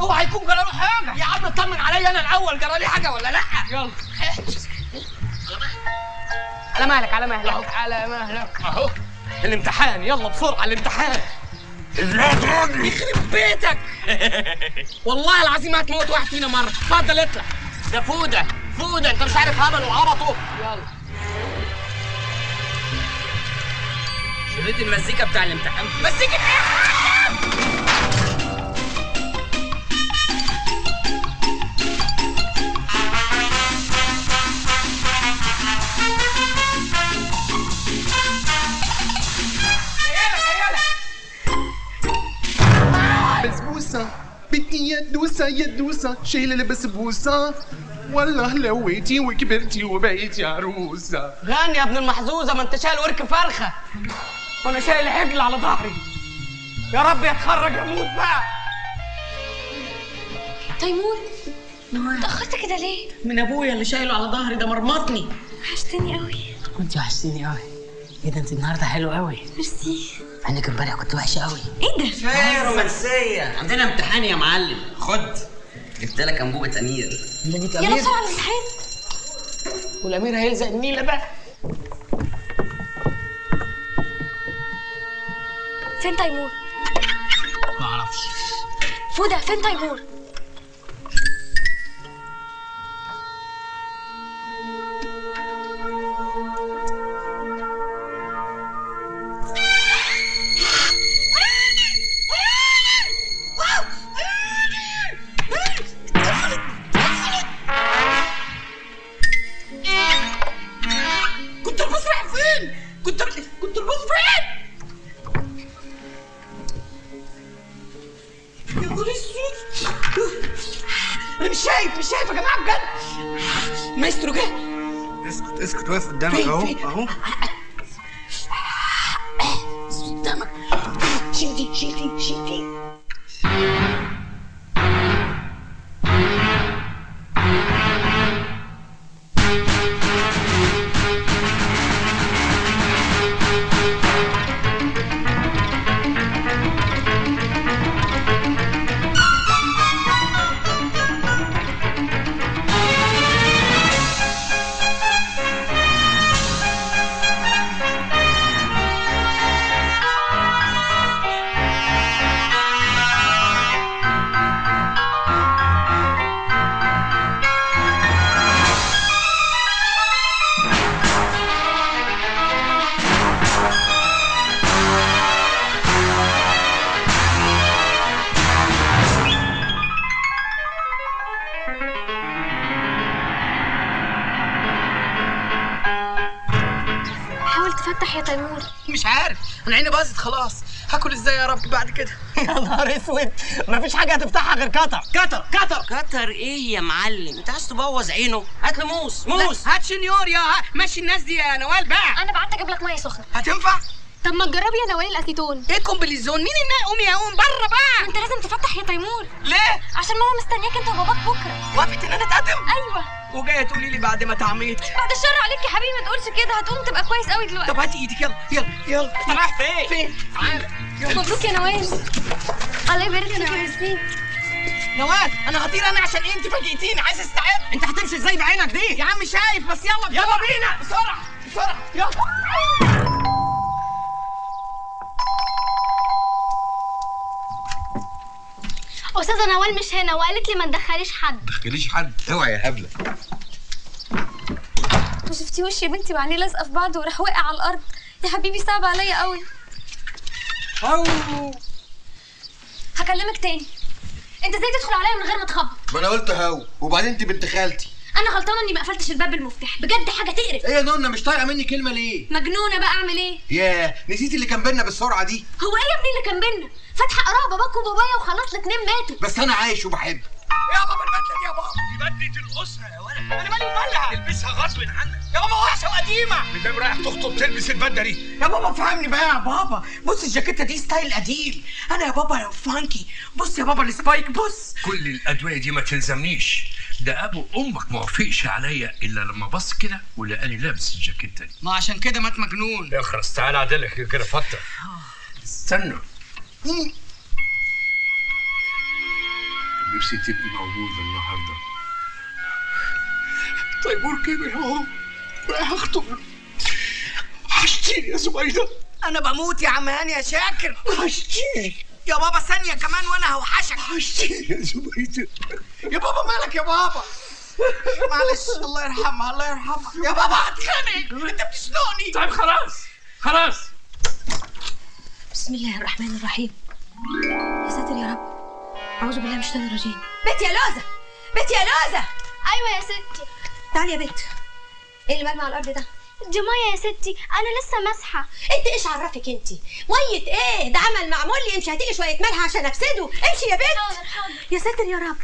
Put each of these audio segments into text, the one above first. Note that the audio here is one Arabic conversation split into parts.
اوعى يكون جرى له حاجة. يا عم اطمن عليا أنا الأول جرى لي حاجة ولا لأ؟ يلا. على مهلك على مهلك. على مهلك. أهو. الامتحان. يلا بسرعة الامتحان. يخرب بيتك. والله العظيم هتموت واحد فينا مرة. اتفضل اطلع. ده فودة. فودة انت مش عارف هبل وعبطه. يلا. شريط المزيكا بتاع الامتحان. مزيكا؟ إيه بدوسة يدوسة شايلة البسبوسة. والله لويتي وكبرتي وبقيتي عروسة. غني يا ابن المحظوظة ما انت شايل ورك فرخة. وأنا شايل حجل على ظهري. يا رب يتخرج أموت بقى. تيمور اتأخرت كده ليه؟ من أبويا اللي شايله على ظهري ده مرمطني. وحشتني قوي كنت وحشتيني قوي إيه ده انت النهارده حلو قوي. ميرسي. انك امبارح كنت وحشة قوي. إيه ده؟ إيه رومانسية. عندنا امتحان يا معلم. خد. جبت لك انبوبة امير يلا بسرعة على الامتحان. والأمير هيلزق النيلة بقى. فين تيمور؟ ما أعرفش. فودة فين تيمور؟ شايف مش شايف يا جماعة بجد مايسترو جه اسكت اسكت واقف قدامك؟ أهو؟ أهو أنا عيني باظت خلاص. هاكل إزاي يا رب بعد كده؟ يا نهار اسود. مفيش حاجة هتفتحها غير قطر قطر قطر كتر إيه يا معلم؟ انت عايز تبوظ عينه؟ هات له موس موس. هات شنيور يا مشي الناس دي يا نوال بقى أنا بعت أجيب لك مية سخنة. هتنفع؟ طب ما تجربي يا نوال الأسيتون. إيه كومبليزون مين النا قومي يا قوم بره بقى. أنت لازم تفتح يا تيمور. ليه؟ عشان ماما مستنياك أنت وباباك بكرة. وافقت إن أنا أتقدم؟ أيوه. وجاية تقولي لي بعد ما تعميت. بعد الشر عليك يا حبيبي ما تقولش كده. هتقوم تبقى كويس قوي دلوقتي. طب هات إيدك يلا يلا يلا. انت رايح فين؟ فين؟ تعالى. مبروك يا نوال. الله يبارك فيك يا ميرسي نوال أنا هطير أنا عشان أنت فاجئتيني. عايز استعد. أنت هتمشي إزاي بعينك دي؟ يا عم شايف بس يلا يلا بينا. بسرعة بسرعة. يلا. استاذه نوال مش هنا وقالت لي ما تدخليش حد. تخليش حد. اوعى يا هبلة. وشفتي وشي يا بنتي وعينيه لازقة في بعض وراح واقع على الأرض. يا حبيبي صعب عليا قوي هكلمك تاني. أنت إزاي تدخل عليا من غير ما تخبط؟ ما أنا قلت هو وبعدين أنت بنت خالتي. أنا غلطانه اني ما قفلتش الباب بالمفتاح بجد حاجة تقرف. إيه يا نونا مش طايقة مني كلمة ليه؟ مجنونة بقى اعمل إيه؟ ياه نسيت اللي كان بينا بالسرعة دي. هو إيه يا ابني اللي كان بينا؟ فاتحة قراها باباك وبابايا وخلاص الاتنين ماتوا. بس أنا عايش وبحب. يا بابا البدله دي يا بابا. دي بدله الأسرة يا ولد. أنا مالي ومالها البسها غصب عنك. يا بابا وحشه وقديمه مدام رايح تخطب تلبس البدلة دي. يا بابا فهمني بقى يا بابا. بص الجاكيتة دي style قديم. أنا يا بابا funky. بص يا بابا ال spike بص. كل الأدوية دي ما تلزمنيش. ده أبو أمك ما وافقش عليا إلا لما بص كده ولقاني لابس الجاكيتة دي. ما عشان كده مات مجنون. خلاص تعالى أعدلك كده فتره استنى. نفسي تبقي موجودة النهاردة. تيمور كبر اهو بقى هخطب وحشتيني يا زبيدة. أنا بموت يا عم هاني يا شاكر. وحشتيني يا بابا ثانية كمان وأنا هوحشك. وحشتيني يا زبيدة. يا بابا مالك يا بابا؟ معلش الله يرحمها الله يرحمها. يا بابا هتخانق أنت بتشنقني طيب خلاص خلاص. بسم الله الرحمن الرحيم. يا ساتر يا رب. أعوذ بالله من الشيطان الرجيم. بنت يا لوزة! بنت يا لوزة! أيوه يا ستي. تعالي يا بنت. إيه اللي مرمي على الأرض ده؟ دي ميه يا ستي أنا لسه ماسحة. انت إيش عرفك أنت؟ مية إيه؟ ده عمل معمول لي امشي هاتيلي شوية ملح عشان أفسده. امشي يا بنت. حاضر حاضر. يا ساتر يا رب.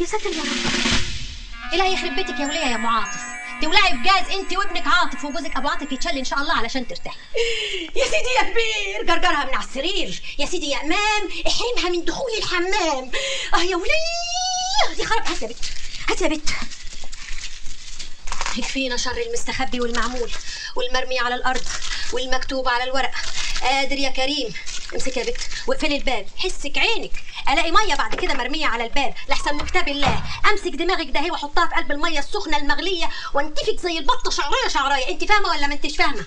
يا ساتر يا رب. إلهي يخرب بيتك يا ولية يا ام تولعي بجاز انت وابنك عاطف وجوزك ابو عاطف يتشل إن شاء الله علشان ترتاحي. يا سيدي يا كبير جرجرها من على السرير. يا سيدي يا أمام احرمها من دخول الحمام. آه يا ولية دي خرب هات يا بت هات يا بت يكفينا شر المستخبي والمعمول والمرمي على الأرض والمكتوب على الورق. قادر يا كريم امسك يا بت واقفلي الباب. حسك عينك. ألاقي مية بعد كده مرمية على الباب. لحسن كتاب الله. أمسك دماغك ده هي واحطها في قلب المية السخنة المغلية وانتفك زي البطة شعراية شعراية. أنت فاهمة ولا ما أنتش فاهمة؟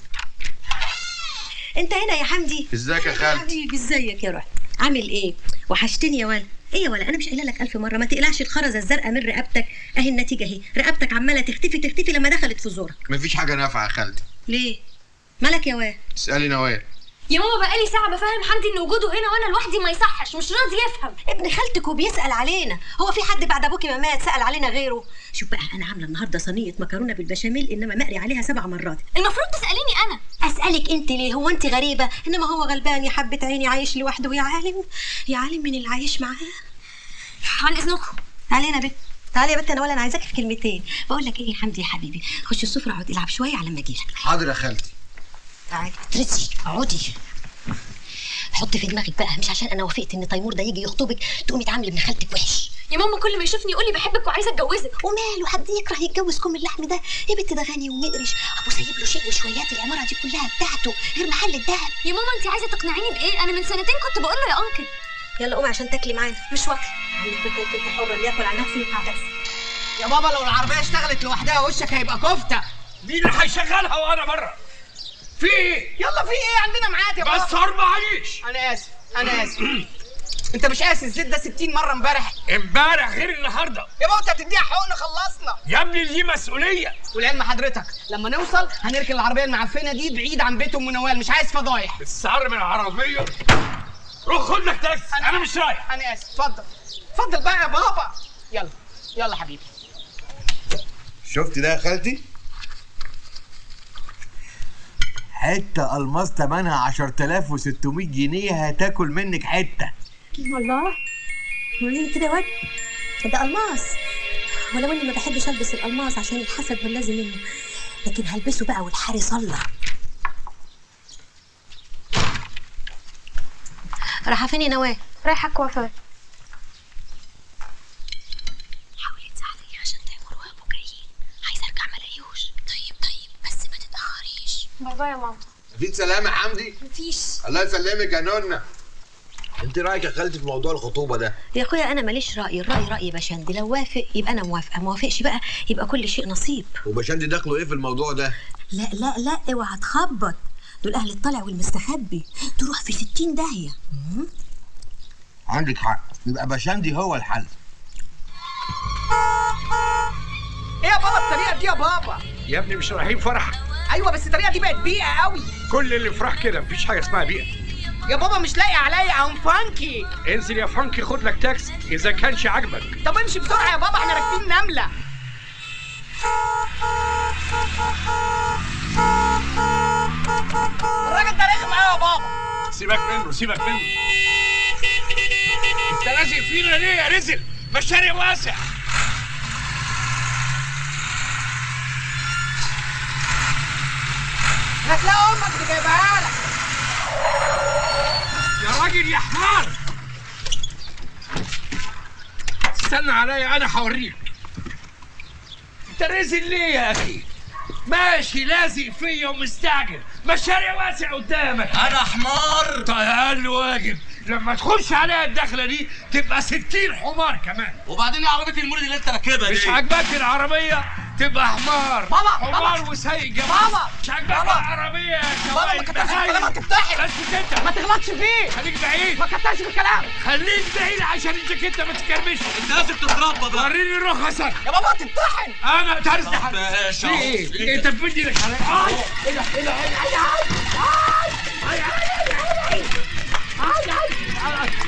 أنت هنا يا حمدي. إزيك يا خالتي حبيبي إزيك يا روح. عامل إيه؟ وحشتني يا ولا إيه يا ولا أنا مش قايلة لك ألف مرة. ما تقلعش الخرزه الزرقاء من رقبتك. أهي النتيجة أهي. رقبتك عمالة تختفي تختفي لما دخلت في زورك. مفيش حاجة نافعة يا خالتي ليه؟ مالك يا واد اسألي نوال. يا ماما بقالي ساعة بفهم حمدي إن وجوده هنا وأنا لوحدي ما يصحش مش راضي يفهم. ابن خالتك وبيسأل علينا. هو في حد بعد ابوكي ما مات سأل علينا غيره. شوف بقى أنا عاملة النهارده صينية مكرونة بالبشاميل إنما مقري عليها سبع مرات. المفروض تسأليني أنا. أسألك أنت ليه؟ هو أنت غريبة؟ إنما هو غلبان يا حبة عيني عايش لوحده يا عالم يا عالم من اللي عايش معاه. عن إذنكم. تعالي يا بنت. تعالي يا بنت أنا ولا أنا عايزاك في كلمتين. بقول لك إيه يا حمدي يا حبيبي خش السفرة اقعد العب شوية على ما أجيلك. حاضر يا خالتي. تعالي. اقعدي. حطي في دماغك بقى مش عشان أنا وافقت ان تيمور ده يجي يخطبك تقومي تعاملي ابن خالتك وحش. يا ماما كل ما يشوفني يقول لي بحبك وعايزة اتجوزك. وماله حد يكره يتجوز كم اللحم ده؟ يا بنت ده غني ومقرش. ابو سايب له شيء وشويات العمارة دي كلها بتاعته غير محل الدهب. يا ماما انت عايزة تقنعيني بإيه؟ أنا من سنتين كنت بقول له يا أنكل. يلا قومي عشان تاكلي معانا. مش واكله انت حرة اللي ياكل عن نفسه يقع بس. يا بابا لو العربية اشتغلت لوحدها وشك هيبقى كفتة. مين اللي هيشغلها وأنا بره؟ في إيه؟ يلا في إيه عندنا ميعاد يا بابا بس أربع عيش أنا آسف أنا آسف. أنت مش قاسي الزيت ده 60 مرة امبارح. امبارح غير النهارده. يا بابا أنت هتديها حقن خلصنا. يا ابني دي مسؤولية. ولعلم حضرتك لما نوصل هنركن العربية المعفنة دي بعيد عن بيت أم نوال. مش عايز فضايح. السعر من العربية. روح خد لك تاكسي. أنا مش رايح. أنا آسف. اتفضل. اتفضل بقى يا بابا. يلا يلا حبيبي. شفت ده يا خالتي؟ حتة الماس ثمنها 10600 جنيه هتاكل منك حتة. الله. وريني كده يا واد؟ ده الماس. ولو اني ما بحبش البس الألماس عشان الحسد واللازم منه لكن هلبسه بقى والحارس الله. رايحة فين يا نونا؟ رايحة كوافير حاولي تساعديني عشان تيمور وابوه جايين عايزه ارجع ما الاقيهوش طيب طيب بس ما تتاخريش bye bye يا ماما في سلام يا حمدي مفيش. الله يسلمك يا نونا انت رأيك يا خالتي في موضوع الخطوبة ده؟ يا أخويا أنا ماليش رأي. الرأي رأي بشندي لو وافق يبقى أنا موافقة. ما وافقش بقى يبقى كل شيء نصيب. وبشندي دخله إيه في الموضوع ده؟ لا لا لا اوعى تخبط. دول أهل الطلع والمستخبي. تروح في ستين داهية. عندك حق. يبقى بشندي هو الحل. إيه يا بابا الطريقة دي يا بابا. يا ابني مش رايحين فرح. أيوه بس الطريقة دي بقت بيئة قوي. كل اللي فرح كده مفيش حاجة اسمها بيئة. يا بابا مش لايق عليا I'm funky انزل يا funky خد لك تاكسي إذا كانش عاجبك. طب امشي بسرعة يا بابا إحنا راكبين نملة. الراجل ده رخم قوي يا بابا. سيبك منه سيبك منه. انت لازق فينا ليه يا رزل؟ الشارع واسع هتلاقي أمك اللي جايبها لك. يا راجل يا حمار. استنى عليا أنا هوريك. أنت رزل ليه يا أخي؟ ماشي لازق فيا ومستعجل. ما الشارع واسع قدامك. أنا حمار. طيب أقل واجب. لما تخش عليها الدخلة دي تبقى 60 حمار كمان. وبعدين عربية المولد اللي أنت راكبها مش عاجباك العربية؟ تبقى حمار بابا، حمار. وسايق جمال بابا، مش عاجباك بابا. العربيه يا ما في بهايم. الكلام هتفتحي بس انت ما تغلطش فيه خليك بعيد ما كترش في الكلام خليك بعيد عشان الجاكيته ما تكرمش انت لازم تتربى بقى وريني رخصك يا بابا تمتحن أنا تعرف في. إيه؟ انت بتدي لك على! إيه ده إيه ده إيه ده إيه ده!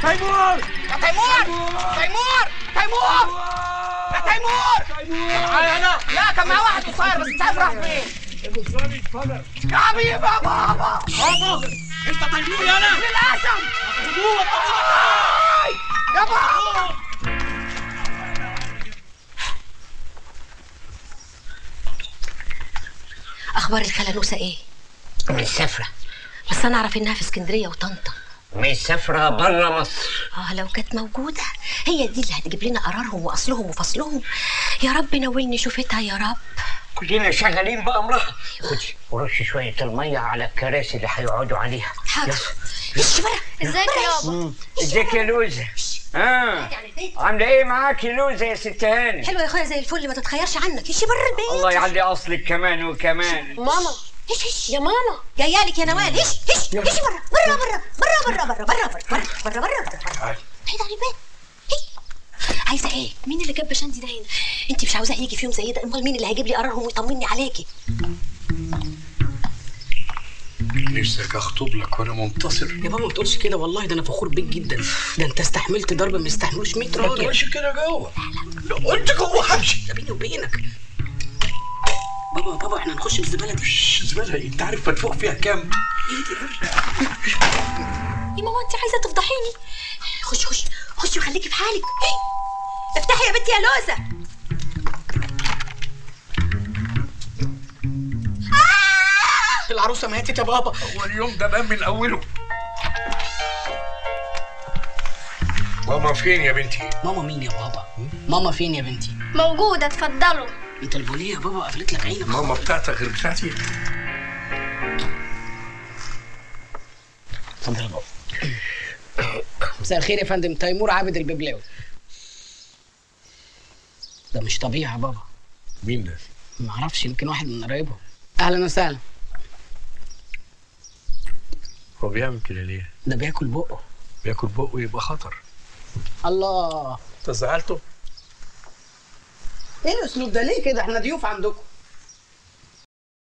تيمور تيمور تيمور تيمور تيمور! تيمور أنا لا كان معاه واحد قصير بس مش عارف راح فين يا حبيبي يا بابا. بابا انت تيمور يا أنا للأسف. يا بابا. أخبار الخاله نوسه إيه؟ مسافرة بس أنا أعرف إنها في اسكندرية وطنطا. مسافرة برا مصر. آه لو كانت موجودة. هي دي اللي هتجيب لنا قرارهم وأصلهم وفصلهم. يا رب نولني شوفتها يا رب. كلنا شغالين بأمرها خدي ورش شوية المية على الكراسي اللي هيقعدوا عليها. حاضر. إيش بره ازيك يا بابا ازيك يا لوزة؟ آه عاملة إيه معاك يا لوزة يا ست هاني؟ حلوة يا اخويا زي الفل ما تتخيرش عنك. إيش بره البيت. الله يعلي أصلك كمان وكمان. ماما. إيش إيش يا ماما جاية لك يا نوال إيش إيش إيش بره بره بره بره بره بره بره بره بره بره بره بعيد عن البيت إيه؟ عايزه إيه مين اللي جاب بشندي ده هنا انت مش عاوزاه يجي في يوم زي ده امال مين اللي هيجيب لي قرارهم ويطمني عليكي نفسك اخطب لك وأنا منتصر يا بابا ما تقولش كده والله ده أنا فخور بيك جدا ده انت استحملت ضرب ما يستحملوش 100 ما راجل تقولش كده جوه لو قلت جوه همشي ده بيني وبينك بابا بابا إحنا هنخش الزبالة. دي مش زبالة انت عارف مدفوع فيها كام؟ يا ماما انت عايزة تفضحيني؟ خش خش خشي وخليكي في حالك. إيه؟ افتحي يا بنتي يا لوزة. العروسة ماتت يا بابا. هو اليوم ده بان من أوله. ماما فين يا بنتي؟ ماما مين يا بابا؟ ماما فين يا بنتي؟ موجودة اتفضلوا. انت البولية يا بابا قفلت لك عينك. ماما بتاعتك غير بتاعتي؟ اتفضل يا بابا. مساء الخير يا فندم. تيمور عابد الببلاوي. ده مش طبيعي يا بابا. مين ده؟ ما أعرفش يمكن واحد من قرايبهم. أهلا وسهلا. هو بيعمل كده ليه؟ ده بياكل بقه. بياكل بقه يبقى خطر. الله. انت زعلته؟ إيه الاسلوب ده؟ ليه كده؟ إحنا ضيوف عندكم.